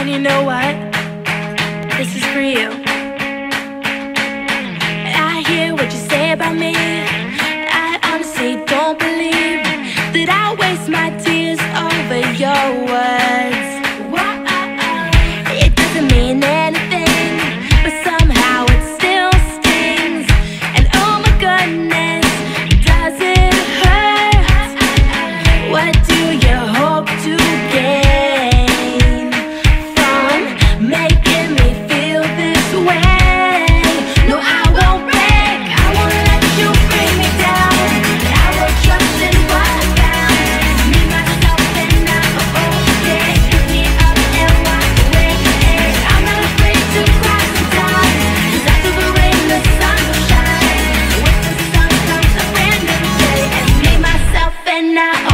And you know what? This is for you. I hear what you say about me. I honestly don't believe that I waste my tears over your words. And now.